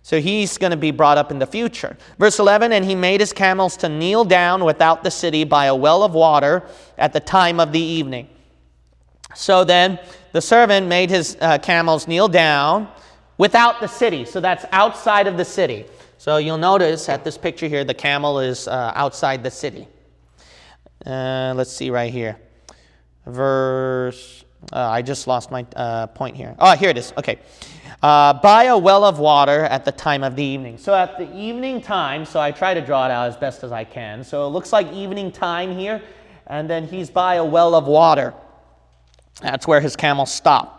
So he's going to be brought up in the future. Verse 11 And he made his camels to kneel down without the city by a well of water at the time of the evening. So then the servant made his uh, camels kneel down without the city. So that's outside of the city. So you'll notice at this picture here, the camel is uh, outside the city. Uh, let's see right here. Verse, uh, I just lost my uh, point here. Oh, here it is. Okay uh, by a well of water at the time of the evening. So at the evening time, so I try to draw it out as best as I can. So it looks like evening time here, and then he's by a well of water. That's where his camels stop.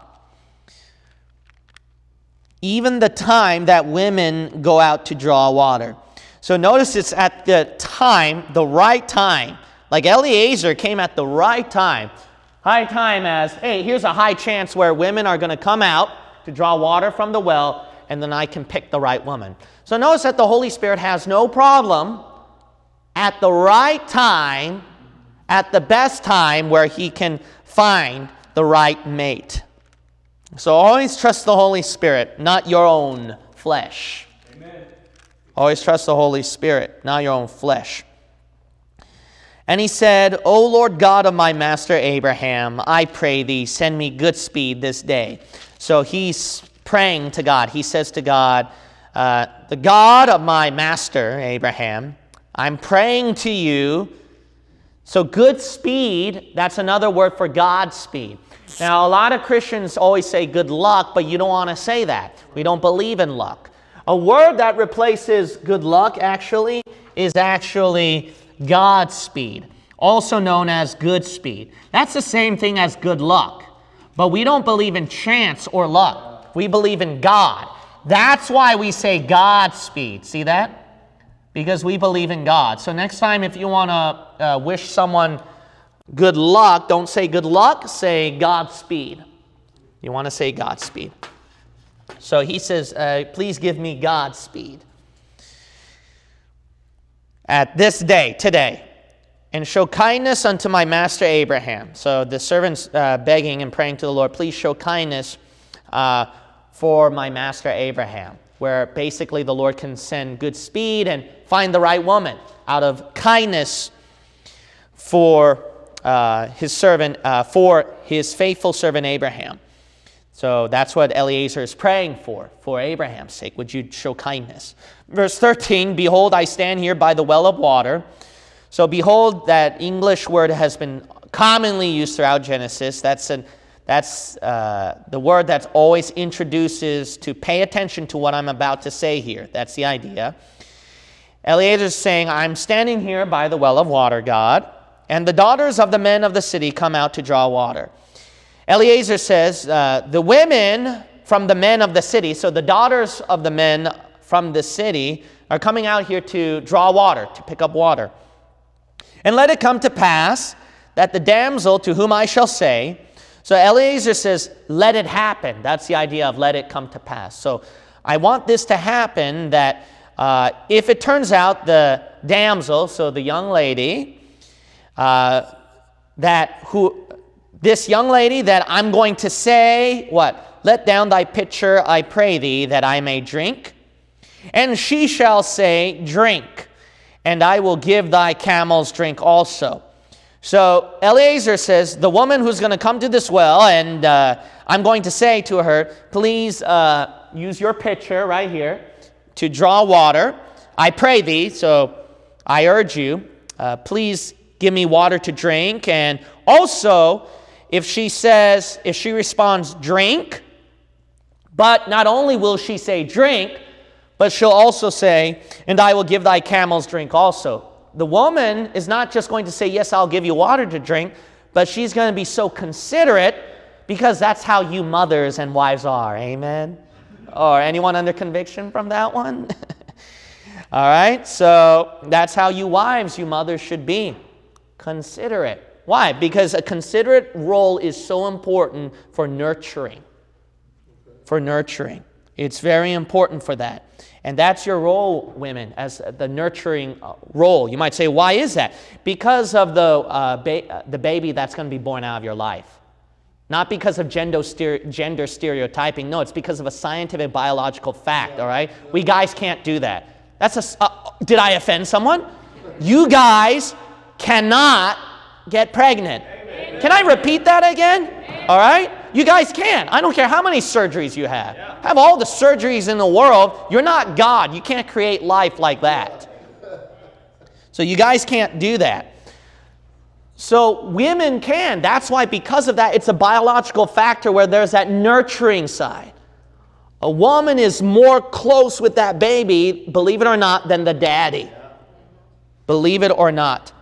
Even the time that women go out to draw water. So notice it's at the time, the right time. Like Eliezer came at the right time. High time as, hey, here's a high chance where women are going to come out to draw water from the well, and then I can pick the right woman. So notice that the Holy Spirit has no problem at the right time, at the best time, where He can find the right mate. So always trust the Holy Spirit, not your own flesh. Amen. Always trust the Holy Spirit, not your own flesh. And he said, O Lord God of my master Abraham, I pray thee, send me good speed this day, so he's praying to God. He says to God, uh, the God of my master, Abraham, I'm praying to you. So, good speed, that's another word for God's speed. Now, a lot of Christians always say good luck, but you don't want to say that. We don't believe in luck. A word that replaces good luck actually is actually Godspeed, also known as good speed. That's the same thing as good luck, but we don't believe in chance or luck. We believe in God. That's why we say Godspeed. See that? Because we believe in God. So next time, if you want to uh, wish someone good luck, don't say good luck, say Godspeed. You want to say Godspeed. So he says, uh, please give me Godspeed. At this day, today, and show kindness unto my master Abraham. So the servant's uh, begging and praying to the Lord, please show kindness uh, for my master Abraham, where basically the Lord can send good speed and find the right woman out of kindness for uh, his servant, uh, for his faithful servant Abraham. So that's what Eliezer is praying for, for Abraham's sake. Would you show kindness? Verse 13 Behold, I stand here by the well of water. So, behold, that English word has been commonly used throughout Genesis. That's an that's uh, the word that always introduces to pay attention to what I'm about to say here. That's the idea. Eliezer is saying, I'm standing here by the well of water, God, and the daughters of the men of the city come out to draw water. Eliezer says, uh, The women from the men of the city, so the daughters of the men from the city, are coming out here to draw water, to pick up water. And let it come to pass that the damsel to whom I shall say, so Eliezer says, let it happen. That's the idea of let it come to pass. So I want this to happen that uh, if it turns out the damsel, so the young lady, uh, that who, this young lady that I'm going to say, what? Let down thy pitcher, I pray thee, that I may drink. And she shall say, Drink, and I will give thy camels drink also. So Eliezer says, the woman who's going to come to this well, and uh, I'm going to say to her, please uh, use your pitcher right here to draw water. I pray thee, so I urge you, uh, please give me water to drink. And also, if she says, if she responds, drink, but not only will she say drink, but she'll also say, and I will give thy camels drink also the woman is not just going to say, Yes, I'll give you water to drink, but she's going to be so considerate because that's how you mothers and wives are. Amen? Or anyone under conviction from that one? All right, so that's how you wives, you mothers should be considerate. Why? Because a considerate role is so important for nurturing. For nurturing. It's very important for that. And that's your role, women, as the nurturing uh, role. You might say, why is that? Because of the, uh, ba- uh, the baby that's going to be born out of your life. Not because of gender, gender stereotyping. No, it's because of a scientific biological fact, all right? We guys can't do that. That's a, uh, did I offend someone? You guys cannot get pregnant. Can I repeat that again? All right? You guys can. I don't care how many surgeries you have. Have all the surgeries in the world. You're not God. You can't create life like that. So you guys can't do that. So women can. That's why, because of that, it's a biological factor where there's that nurturing side. A woman is more close with that baby, believe it or not, than the daddy. Believe it or not.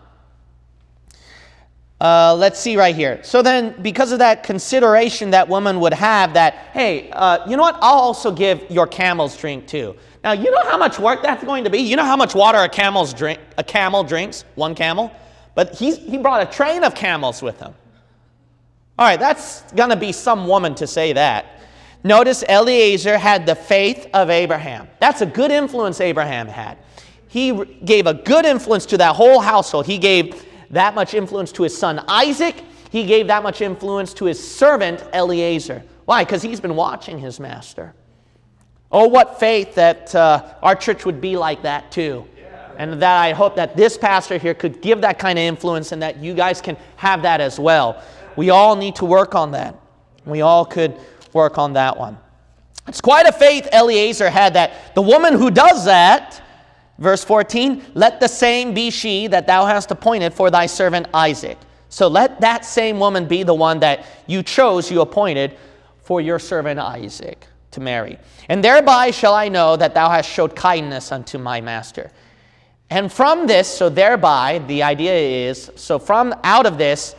Uh, let's see right here. So then, because of that consideration that woman would have, that, hey, uh, you know what? I'll also give your camels drink too. Now, you know how much work that's going to be? You know how much water a, camel's drink, a camel drinks? One camel? But he's, he brought a train of camels with him. All right, that's going to be some woman to say that. Notice Eliezer had the faith of Abraham. That's a good influence Abraham had. He gave a good influence to that whole household. He gave that much influence to his son Isaac. He gave that much influence to his servant Eliezer. Why? Because he's been watching his master. Oh, what faith that uh, our church would be like that too. And that I hope that this pastor here could give that kind of influence and that you guys can have that as well. We all need to work on that. We all could work on that one. It's quite a faith Eliezer had that the woman who does that, verse 14, let the same be she that thou hast appointed for thy servant Isaac. So let that same woman be the one that you chose, you appointed for your servant Isaac to marry. And thereby shall I know that thou hast showed kindness unto my master. And from this, so thereby, the idea is, so from out of this,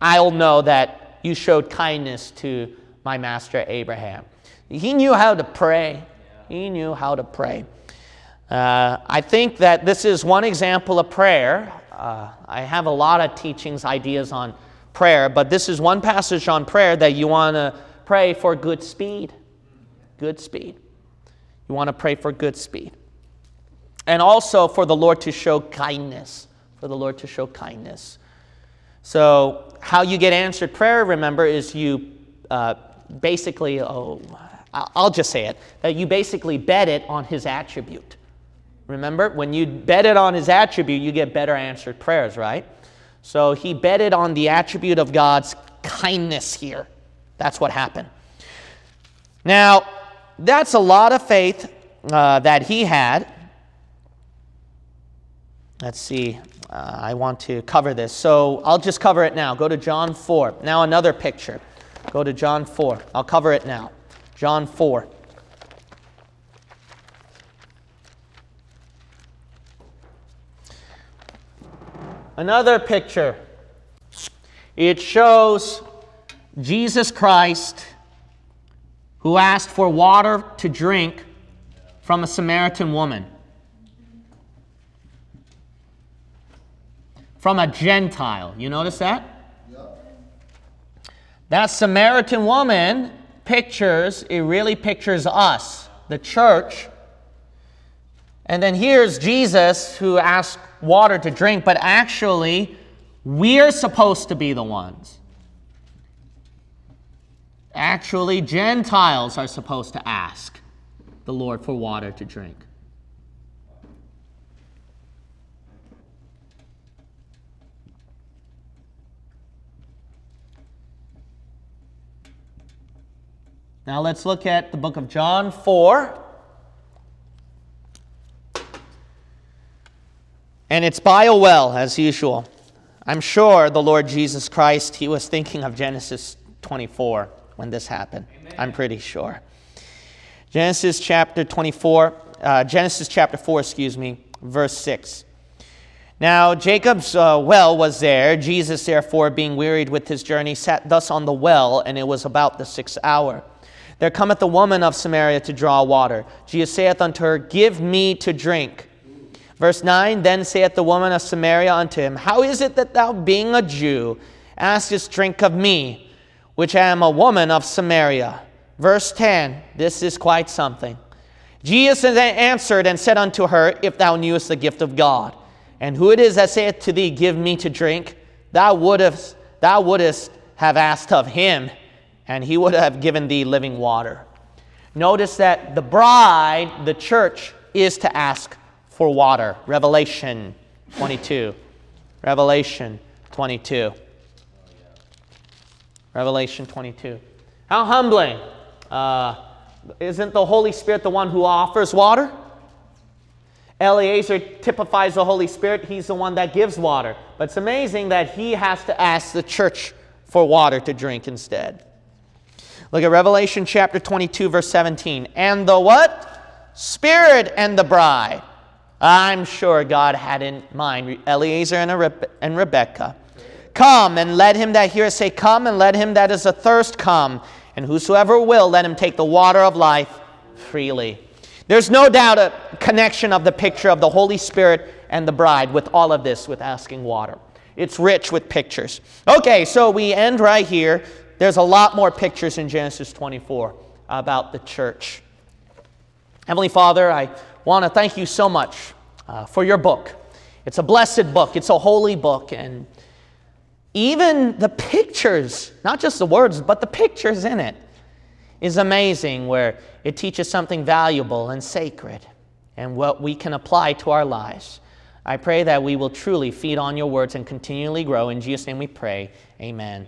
I'll know that you showed kindness to my master Abraham. He knew how to pray. He knew how to pray. Uh, I think that this is one example of prayer. Uh, I have a lot of teachings, ideas on prayer, but this is one passage on prayer that you want to pray for good speed. Good speed. You want to pray for good speed. And also for the Lord to show kindness. For the Lord to show kindness. So, how you get answered prayer, remember, is you uh, basically, oh, I'll just say it, that you basically bet it on his attribute. Remember, when you bet it on his attribute, you get better answered prayers, right? So he betted on the attribute of God's kindness here. That's what happened. Now, that's a lot of faith uh, that he had. Let's see. Uh, I want to cover this. So I'll just cover it now. Go to John 4. Now, another picture. Go to John 4. I'll cover it now. John 4. Another picture. It shows Jesus Christ who asked for water to drink from a Samaritan woman. From a Gentile. You notice that? That Samaritan woman pictures, it really pictures us, the church. And then here's Jesus who asked water to drink, but actually, we're supposed to be the ones. Actually, Gentiles are supposed to ask the Lord for water to drink. Now let's look at the book of John 4. And it's by a well, as usual. I'm sure the Lord Jesus Christ, he was thinking of Genesis 24 when this happened. Amen. I'm pretty sure. Genesis chapter 24, uh, Genesis chapter 4, excuse me, verse 6. Now Jacob's uh, well was there. Jesus, therefore, being wearied with his journey, sat thus on the well, and it was about the sixth hour. There cometh a woman of Samaria to draw water. Jesus saith unto her, Give me to drink. Verse 9 Then saith the woman of Samaria unto him, How is it that thou, being a Jew, askest drink of me, which am a woman of Samaria? Verse 10 This is quite something. Jesus answered and said unto her, If thou knewest the gift of God, and who it is that saith to thee, Give me to drink, thou wouldest, thou wouldest have asked of him and he would have given thee living water. Notice that the bride, the church, is to ask for water. Revelation 22. Revelation 22. Revelation 22. How humbling. Uh, isn't the Holy Spirit the one who offers water? Eliezer typifies the Holy Spirit. He's the one that gives water. But it's amazing that he has to ask the church for water to drink instead. Look at Revelation chapter 22, verse 17. And the what? Spirit and the bride. I'm sure God had in mind Eliezer and, Rebe- and Rebekah. Come and let him that heareth say, Come, and let him that is athirst come. And whosoever will, let him take the water of life freely. There's no doubt a connection of the picture of the Holy Spirit and the bride with all of this, with asking water. It's rich with pictures. Okay, so we end right here. There's a lot more pictures in Genesis 24 about the church. Heavenly Father, I want to thank you so much uh, for your book. It's a blessed book, it's a holy book, and even the pictures, not just the words, but the pictures in it, is amazing where it teaches something valuable and sacred and what we can apply to our lives. I pray that we will truly feed on your words and continually grow. In Jesus' name we pray. Amen.